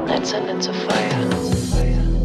Let's send it to